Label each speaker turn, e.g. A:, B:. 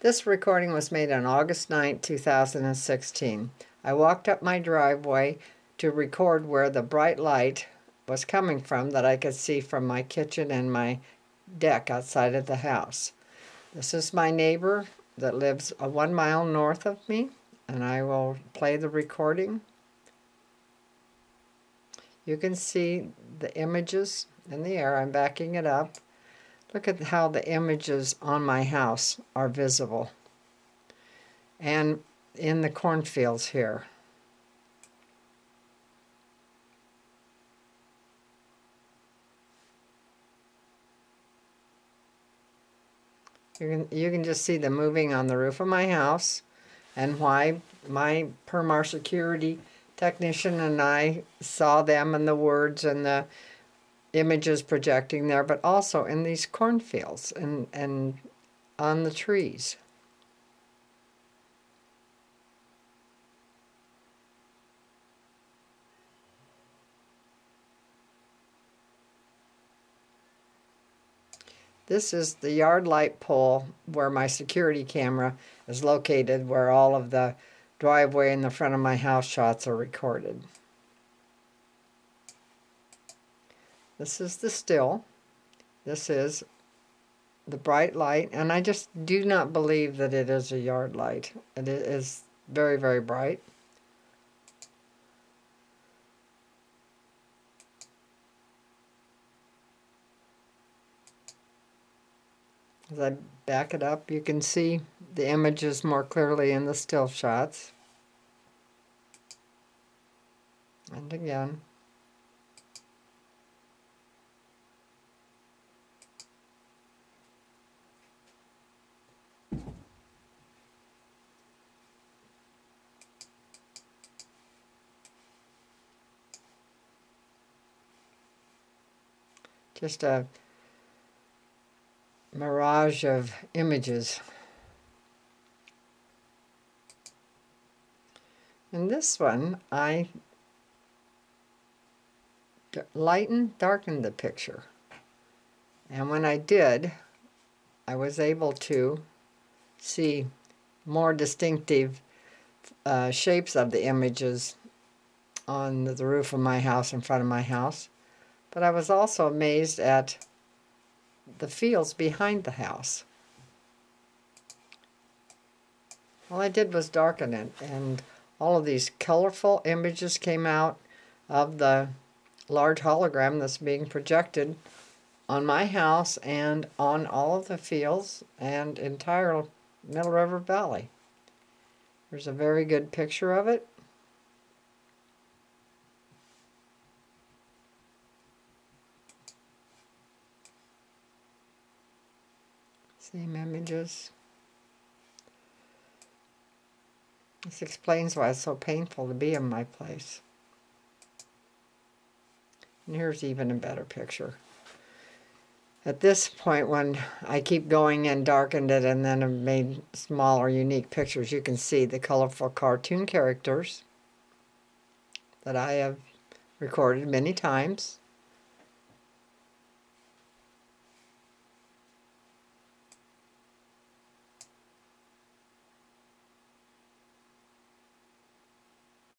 A: This recording was made on August 9, 2016. I walked up my driveway to record where the bright light was coming from that I could see from my kitchen and my deck outside of the house. This is my neighbor that lives a one mile north of me, and I will play the recording. You can see the images in the air. I'm backing it up. Look at how the images on my house are visible. And in the cornfields here. You can, you can just see the moving on the roof of my house and why my Permar security technician and I saw them and the words and the images projecting there, but also in these cornfields and, and on the trees. This is the yard light pole where my security camera is located, where all of the driveway in the front of my house shots are recorded. This is the still. This is the bright light, and I just do not believe that it is a yard light. It is very, very bright. As I back it up, you can see the images more clearly in the still shots. And again. Just a mirage of images. In this one, I lightened, darkened the picture. And when I did, I was able to see more distinctive uh, shapes of the images on the roof of my house, in front of my house. But I was also amazed at the fields behind the house. All I did was darken it, and all of these colorful images came out of the large hologram that's being projected on my house and on all of the fields and entire Middle River Valley. There's a very good picture of it. Same images. This explains why it's so painful to be in my place. And here's even a better picture. At this point, when I keep going and darkened it and then have made smaller, unique pictures, you can see the colorful cartoon characters that I have recorded many times.